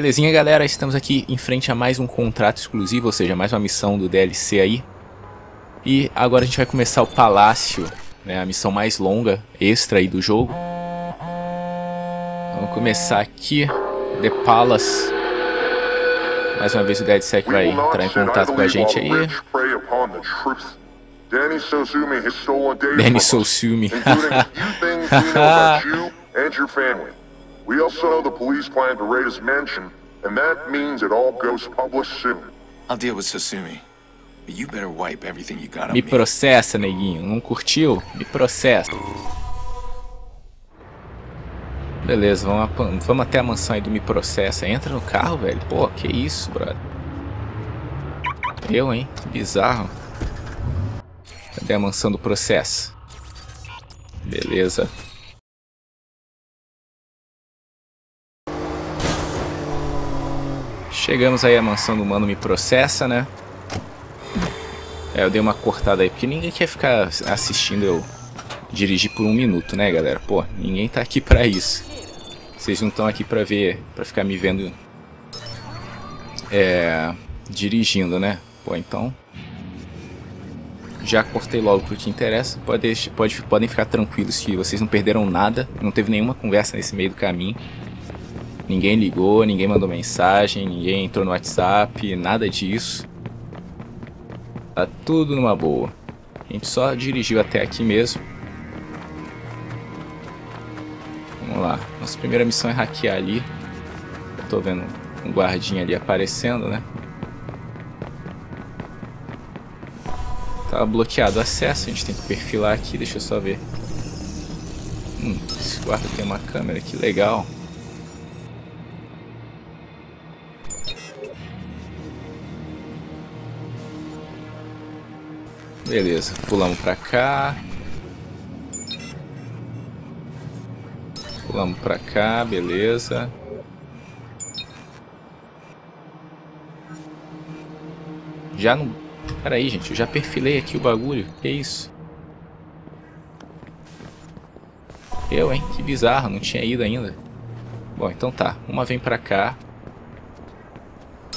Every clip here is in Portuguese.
Belezinha, galera? Estamos aqui em frente a mais um contrato exclusivo, ou seja, mais uma missão do DLC aí. E agora a gente vai começar o Palácio, né, a missão mais longa, extra aí do jogo. Vamos começar aqui, The Palace. Mais uma vez o DeadSec vai entrar em contato com a gente aí. Danny Sosumi we also know the police plan to raid his mansion, and that means it all goes public soon. I'll deal with Sasumi. But you better wipe everything you got on Me me. processa, neguinho. Não curtiu? Me processa. Beleza, vamos, vamos até a mansão aí do Me Processa. Entra no carro, velho. Pô, que isso, brother. Eu, hein? Que bizarro. Cadê a mansão do Processo? Beleza. Chegamos aí à mansão do Mano Me Processa, né? É, eu dei uma cortada aí, porque ninguém quer ficar assistindo eu dirigir por um minuto, né, galera? Pô, ninguém tá aqui pra isso. Vocês não estão aqui pra ver, pra ficar me vendo é, dirigindo, né? Pô, então já cortei logo pro que interessa. Pode, pode, podem ficar tranquilos que vocês não perderam nada. Não teve nenhuma conversa nesse meio do caminho. Ninguém ligou, ninguém mandou mensagem, ninguém entrou no WhatsApp, nada disso. Tá tudo numa boa. A gente só dirigiu até aqui mesmo. Vamos lá. Nossa primeira missão é hackear ali. Eu tô vendo um guardinha ali aparecendo, né? Tava bloqueado o acesso, a gente tem que perfilar aqui, deixa eu só ver. Hum, esse guarda tem uma câmera, que legal. Beleza, pulamos pra cá. Pulamos pra cá, beleza. Já não. Pera aí, gente, eu já perfilei aqui o bagulho. Que isso? Eu, hein? Que bizarro, não tinha ido ainda. Bom, então tá. Uma vem pra cá.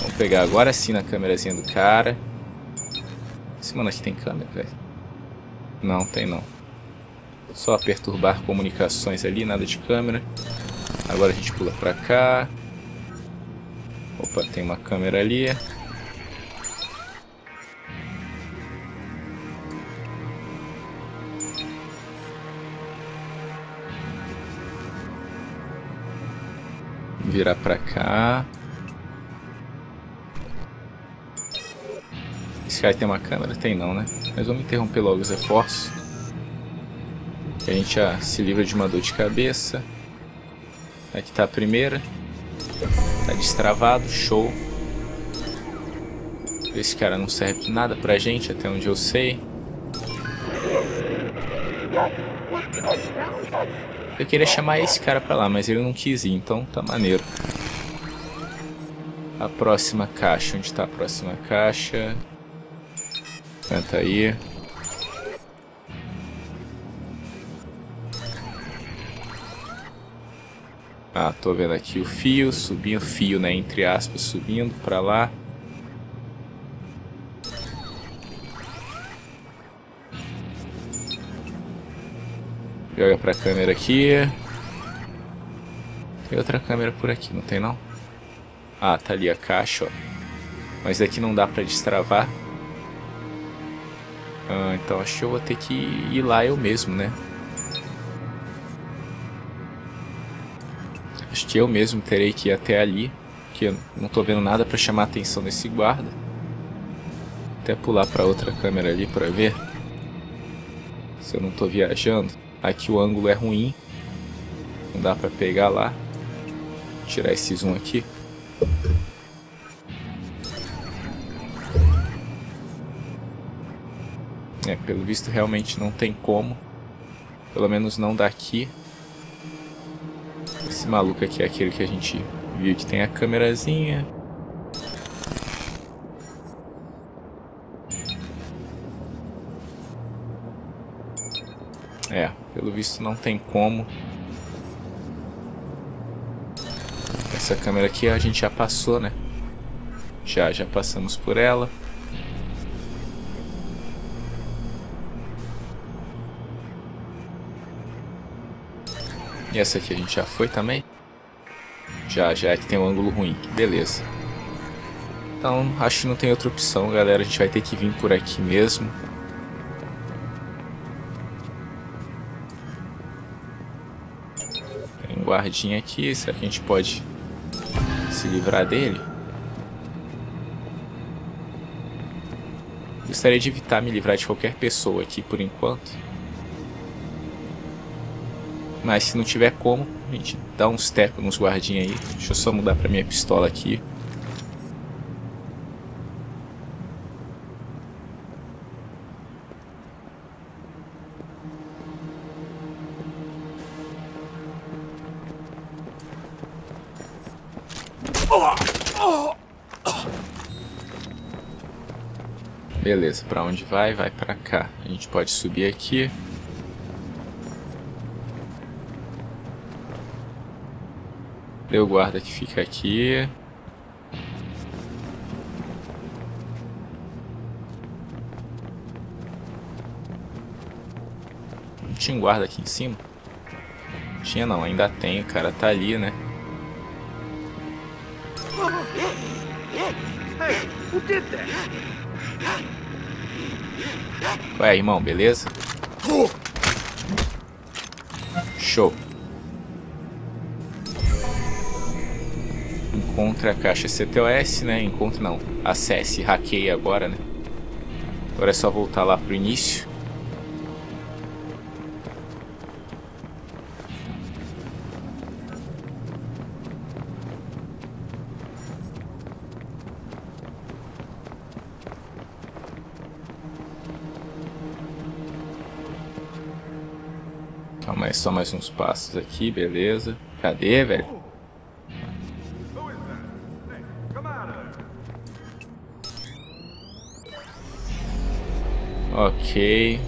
Vamos pegar agora sim na câmerazinha do cara. Esse mano aqui tem câmera, velho? Não, tem não. Só perturbar comunicações ali, nada de câmera. Agora a gente pula pra cá. Opa, tem uma câmera ali. Virar pra cá. Esse cara tem uma câmera? Tem não, né? Mas vamos interromper logo os reforços. A gente já se livra de uma dor de cabeça. Aqui tá a primeira. Tá destravado, show. Esse cara não serve nada pra gente, até onde eu sei. Eu queria chamar esse cara pra lá, mas ele não quis ir, então tá maneiro. A próxima caixa, onde tá a próxima caixa? Canta aí. Ah, tô vendo aqui o fio, subindo, fio, né, entre aspas, subindo pra lá. Joga pra câmera aqui. Tem outra câmera por aqui, não tem não? Ah, tá ali a caixa, ó. Mas daqui não dá pra destravar. Ah, então acho que eu vou ter que ir lá eu mesmo, né? Acho que eu mesmo terei que ir até ali. Porque eu não tô vendo nada pra chamar a atenção desse guarda. Até pular pra outra câmera ali pra ver. Se eu não tô viajando. Aqui o ângulo é ruim. Não dá pra pegar lá. Tirar esse zoom aqui. É, pelo visto realmente não tem como. Pelo menos não daqui. Esse maluco aqui é aquele que a gente viu que tem a câmerazinha. É, pelo visto não tem como. Essa câmera aqui a gente já passou, né? Já, já passamos por ela. E essa aqui a gente já foi também? Já, já é que tem um ângulo ruim. Beleza. Então, acho que não tem outra opção, galera. A gente vai ter que vir por aqui mesmo. Tem um guardinha aqui. Será que a gente pode se livrar dele? Gostaria de evitar me livrar de qualquer pessoa aqui por enquanto. Mas se não tiver como, a gente dá uns tecos nos guardinhas aí. Deixa eu só mudar pra minha pistola aqui. Beleza, pra onde vai? Vai pra cá. A gente pode subir aqui. Deu guarda que fica aqui. Não tinha um guarda aqui em cima? Tinha não, ainda tem, o cara tá ali, né? Qual é, irmão? Beleza? Show. Encontre a caixa CTOS, né? Encontre não, acesse, hackeie agora, né? Agora é só voltar lá pro início. Calma aí, só mais uns passos aqui, beleza. Cadê, velho? Ok.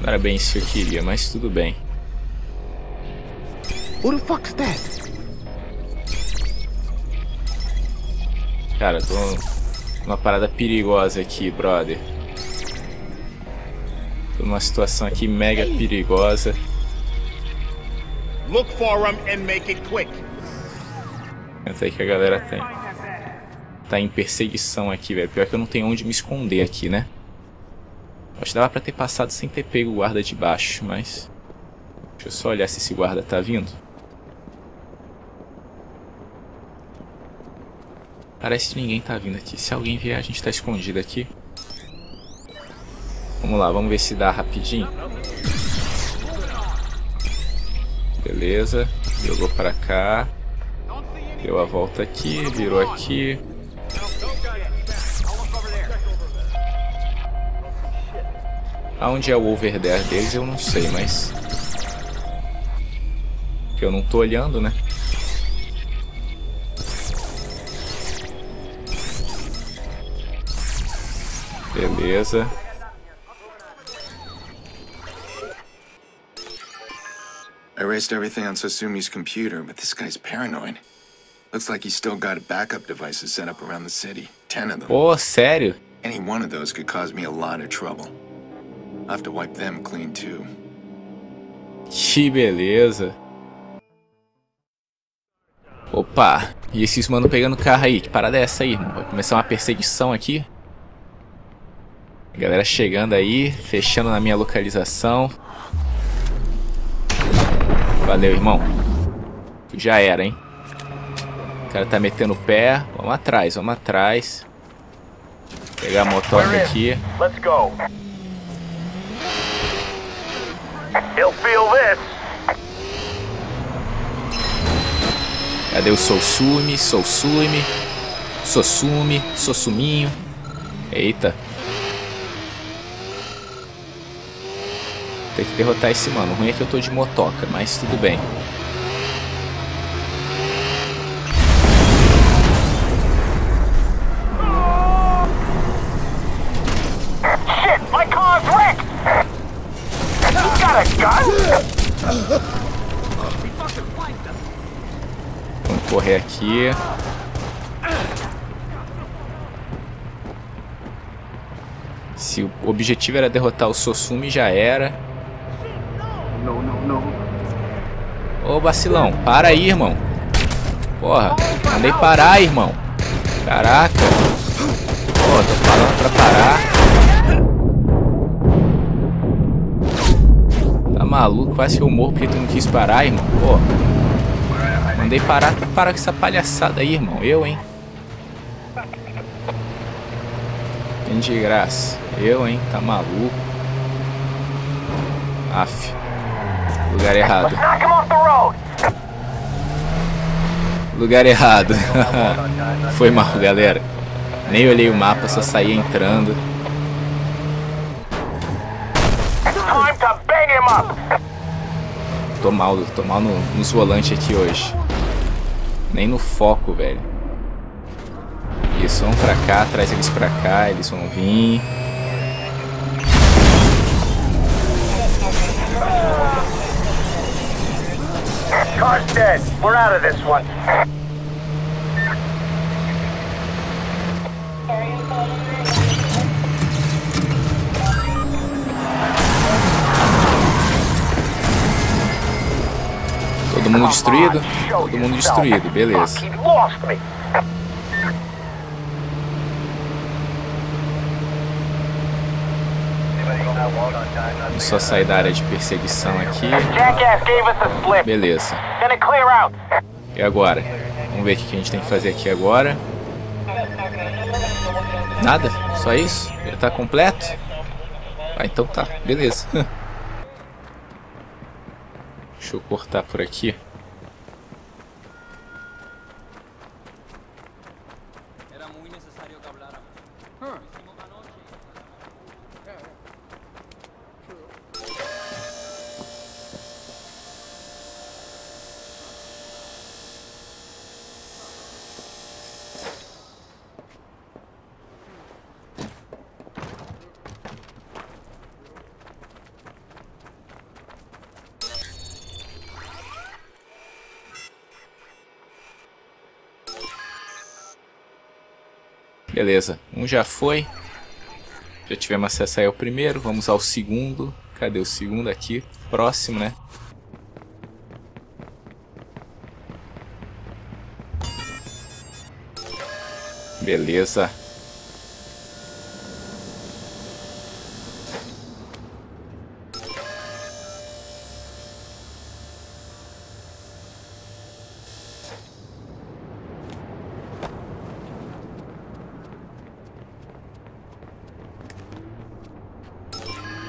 Não era bem isso que eu queria, mas tudo bem. What the fuck's that? Cara, tô numa parada perigosa aqui, brother. Tô numa situação aqui mega perigosa. Look for him and make it quick. Pensa aí que a galera tem tá em perseguição aqui, velho. Pior que eu não tenho onde me esconder aqui, né? Acho que dava pra ter passado sem ter pego o guarda de baixo, mas... Deixa eu só olhar se esse guarda tá vindo. Parece que ninguém tá vindo aqui. Se alguém vier, a gente tá escondido aqui. Vamos lá, vamos ver se dá rapidinho. Beleza. Jogou pra cá. Deu a volta aqui, virou aqui. Aonde é o over there deles eu não sei, mas... Que eu não tô olhando, né? Beleza. I erased everything on Sasumi's computer, but this guy's paranoid. Looks like he's still got backup devices set up around the city. Ten of them. Pô, sério? Any one of those could cause me a lot of trouble. Have to wipe them clean too. Que beleza. Opa, e esses mano pegando carro aí? Que parada é essa aí, irmão? Vai começar uma perseguição aqui? Galera chegando aí, fechando na minha localização. Valeu, irmão. Já era, hein? O cara tá metendo o pé. Vamos atrás, vamos atrás. Pegar a motoca aqui. Let's go. He'll feel this. Cadê o Sousume, Sousume, Sosume, Sosuminho? Eita. Tem que derrotar esse mano. O ruim é que eu tô de motoca, mas tudo bem. Correr aqui. Se o objetivo era derrotar o Sosumi, já era. Ô, vacilão, para aí, irmão. Porra, mandei parar, irmão. Caraca. Pô, tô falando pra parar. Maluco? Quase que eu morro porque tu não quis parar, irmão. Pô. Mandei parar, tu para com essa palhaçada aí, irmão. Eu, hein? Tem de graça. Eu, hein? Tá maluco. Aff. Lugar errado. Lugar errado. Foi mal, galera. Nem olhei o mapa, só saí entrando. Tô mal, tô mal no, nos volantes aqui hoje. Nem no foco, velho. Isso, vamos pra cá, traz eles pra cá, eles vão vir. Car's dead. We're out of this one. Todo mundo destruído? Todo mundo destruído, beleza. Vamos só sair da área de perseguição aqui. Beleza. E agora? Vamos ver o que a gente tem que fazer aqui agora. Nada? Só isso? Já tá completo? Ah, então tá. Beleza. Deixa eu cortar por aqui. Beleza. Um já foi. Já tivemos acesso aí ao primeiro. Vamos ao segundo. Cadê o segundo aqui? Próximo, né? Beleza.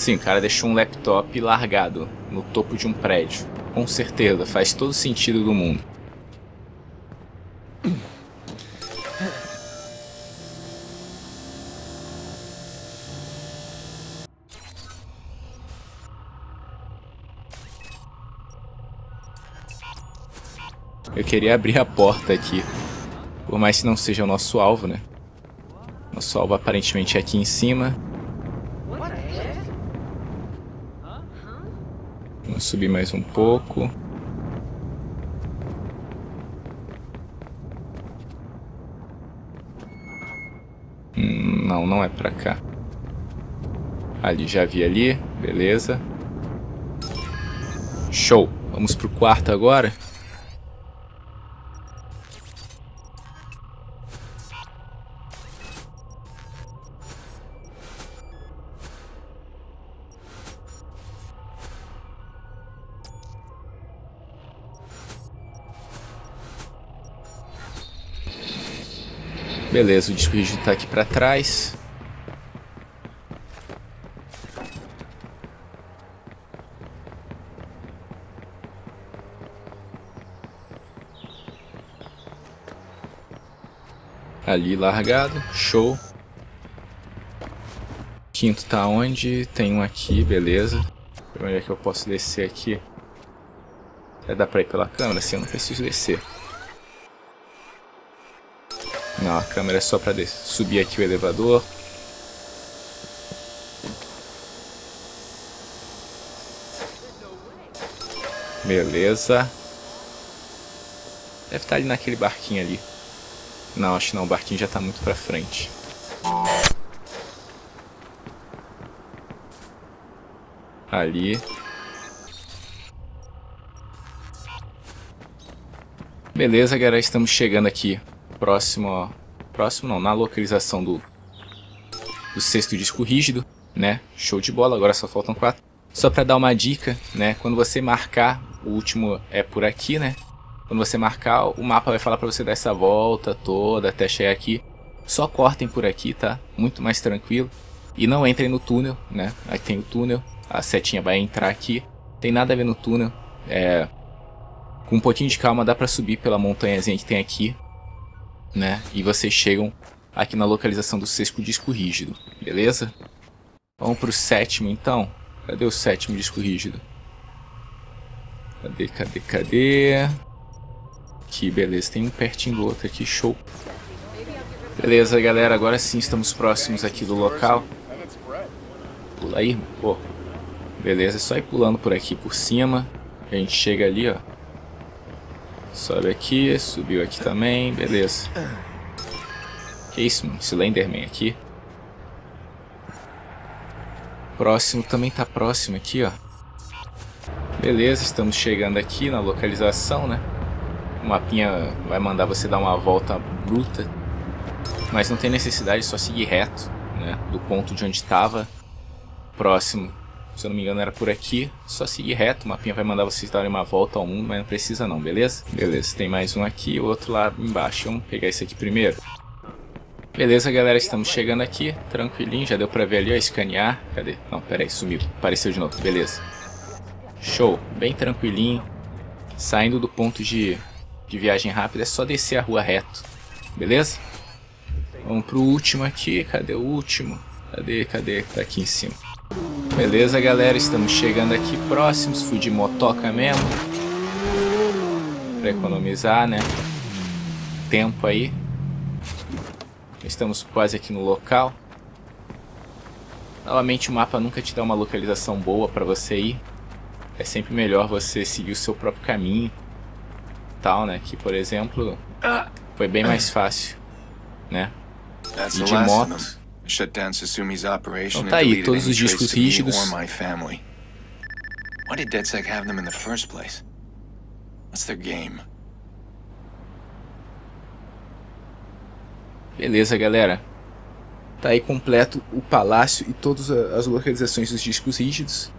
Sim, o cara deixou um laptop largado no topo de um prédio. Com certeza, faz todo sentido do mundo. Eu queria abrir a porta aqui. Por mais que não seja o nosso alvo, né? Nosso alvo aparentemente é aqui em cima. Vamos subir mais um pouco. Hum, não, não é pra cá. Ali, já vi ali. Beleza. Show. Vamos pro quarto agora. Beleza, o disco rígido tá aqui pra trás. Ali largado, show. Quinto tá onde? Tem um aqui, beleza. Onde é que eu posso descer aqui? É, dá pra ir pela câmera, assim eu não preciso descer. Não, a câmera é só descer. subir aqui o elevador. Beleza. Deve estar ali naquele barquinho ali. Não, acho que não, o barquinho já tá muito pra frente. Ali. Beleza, galera, estamos chegando aqui próximo, próximo não, na localização do, do sexto disco rígido, né? Show de bola, agora só faltam quatro. Só para dar uma dica, né? Quando você marcar, o último é por aqui, né? Quando você marcar, o mapa vai falar para você dar essa volta toda até chegar aqui. Só cortem por aqui, tá? Muito mais tranquilo. E não entrem no túnel, né? Aí tem o túnel, a setinha vai entrar aqui. Tem nada a ver no túnel. É... Com um pouquinho de calma dá pra subir pela montanhazinha que tem aqui, né? E vocês chegam aqui na localização do sexto disco rígido, beleza? Vamos pro sétimo então. Cadê o sétimo disco rígido? Cadê, cadê, cadê? Aqui, beleza. Tem um pertinho do outro aqui, show. Beleza, galera. Agora sim estamos próximos aqui do local. Pula aí, pô. Beleza, é só ir pulando por aqui por cima. A gente chega ali, ó. Sobe aqui, subiu aqui também, beleza. Que isso, mano? Slenderman aqui. Próximo também tá próximo aqui, ó. Beleza, estamos chegando aqui na localização, né? O mapinha vai mandar você dar uma volta bruta. Mas não tem necessidade, só seguir reto, né? Do ponto de onde estava. Próximo, se eu não me engano era por aqui. Só seguir reto, o mapinha vai mandar vocês darem uma volta ao mundo, mas não precisa não, beleza? Beleza, tem mais um aqui, o outro lá embaixo. Vamos pegar esse aqui primeiro. Beleza, galera, estamos chegando aqui, tranquilinho, já deu pra ver ali, ó, escanear. Cadê? Não, pera aí, sumiu. Apareceu de novo, beleza. Show, bem tranquilinho. Saindo do ponto de, de viagem rápida, é só descer a rua reto, beleza? Vamos pro último aqui, cadê o último? Cadê, cadê? Tá aqui em cima. Beleza, galera, estamos chegando aqui próximos, fui de motoca mesmo. Pra economizar, né? Tempo aí. Estamos quase aqui no local. Novamente o mapa nunca te dá uma localização boa para você ir. É sempre melhor você seguir o seu próprio caminho. Tal, né? Que, por exemplo, foi bem mais fácil, né? E de moto. Então tá aí, todos os discos rígidos. Why did DedSec have them in the first place? What's their game? Beleza, galera. Tá aí completo o palácio e todas as localizações dos discos rígidos.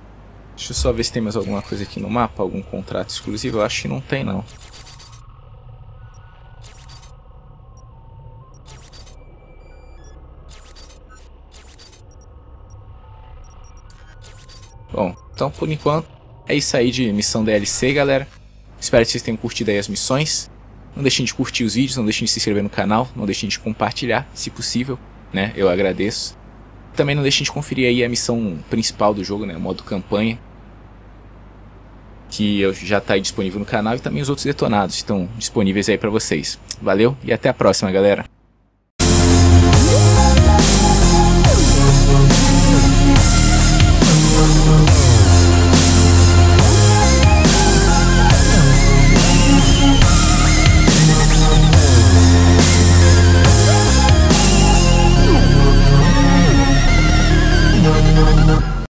Deixa eu só ver se tem mais alguma coisa aqui no mapa, algum contrato exclusivo. Eu acho que não tem, não. Então por enquanto é isso aí de missão DLC, galera. Espero que vocês tenham curtido aí as missões. Não deixem de curtir os vídeos, não deixem de se inscrever no canal, não deixem de compartilhar, se possível, né? Eu agradeço. Também não deixem de conferir aí a missão principal do jogo, né? Modo campanha. Que já está aí disponível no canal e também os outros detonados estão disponíveis aí para vocês. Valeu e até a próxima, galera.